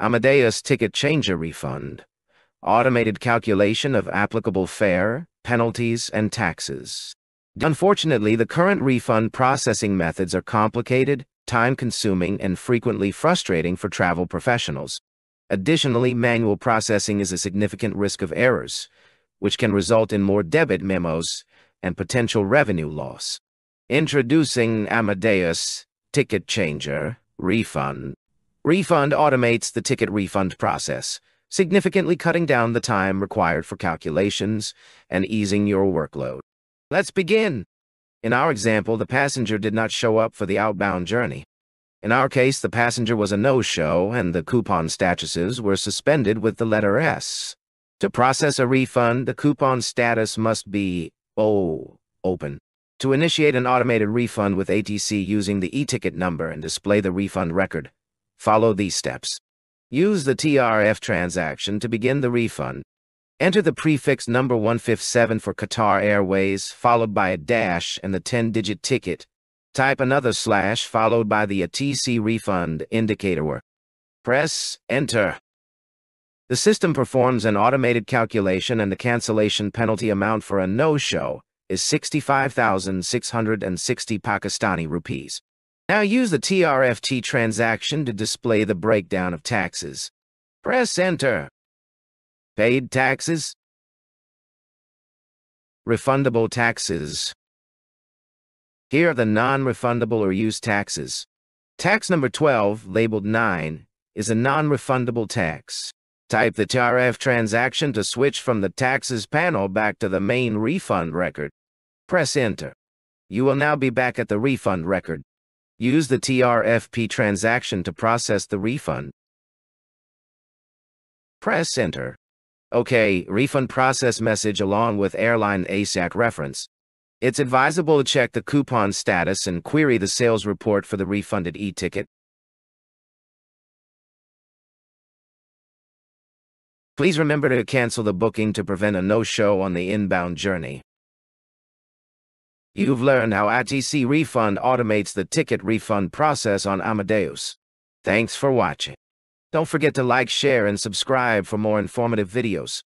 Amadeus Ticket Changer Refund. Automated calculation of applicable fare, penalties, and taxes. Unfortunately, the current refund processing methods are complicated, time-consuming, and frequently frustrating for travel professionals. Additionally, manual processing is a significant risk of errors, which can result in more debit memos and potential revenue loss. Introducing Amadeus Ticket Changer Refund. Refund automates the ticket refund process, significantly cutting down the time required for calculations and easing your workload. Let's begin. In our example, the passenger did not show up for the outbound journey. In our case, the passenger was a no-show and the coupon statuses were suspended with the letter S. To process a refund, the coupon status must be O, open. To initiate an automated refund with ATC using the e-ticket number and display the refund record, follow these steps. Use the TRF transaction to begin the refund. Enter the prefix number 157 for Qatar Airways, followed by a dash and the 10-digit ticket. Type another slash followed by the ATC refund indicator. Press Enter. The system performs an automated calculation and the cancellation penalty amount for a no-show is 65,660 Pakistani rupees. Now use the TRFT transaction to display the breakdown of taxes. Press Enter. Paid taxes. Refundable taxes. Here are the non-refundable or use taxes. Tax number 12, labeled 9, is a non-refundable tax. Type the TRF transaction to switch from the taxes panel back to the main refund record. Press Enter. You will now be back at the refund record. Use the TRFP transaction to process the refund. Press Enter. OK, refund process message along with airline ASAC reference. It's advisable to check the coupon status and query the sales report for the refunded e-ticket. Please remember to cancel the booking to prevent a no-show on the inbound journey. You've learned how ATC Refund automates the ticket refund process on Amadeus. Thanks for watching. Don't forget to like, share, and subscribe for more informative videos.